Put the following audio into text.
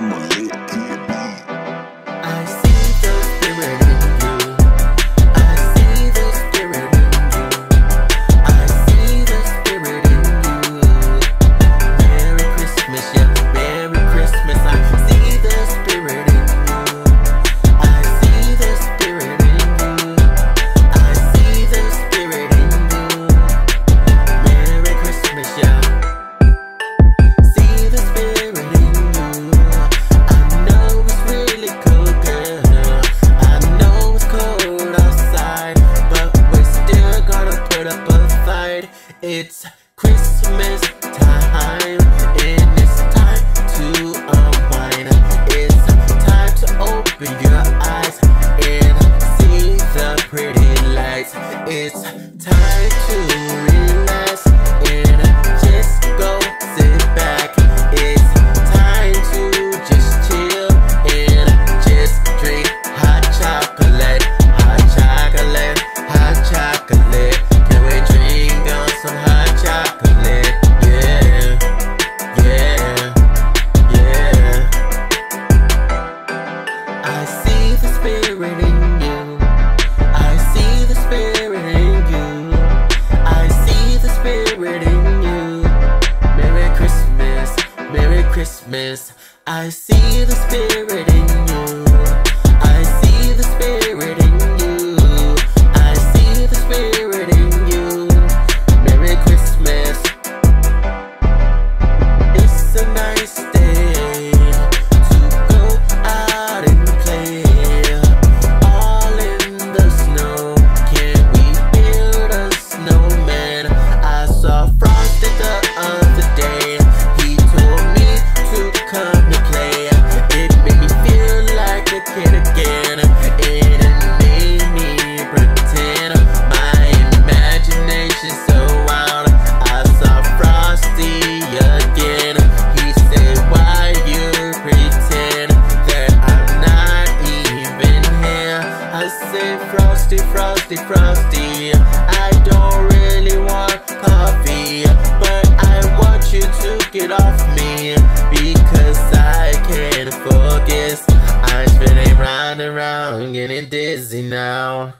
I'ma. It's Christmas time and it's time to unwind. It's time to open your eyes and see the pretty lights. It's time to miss. I see the spirit in you. I see the spirit Humpty Frumpty. I don't really want coffee, but I want you to get off me because I can't focus. I'm spinning round and round, getting dizzy now.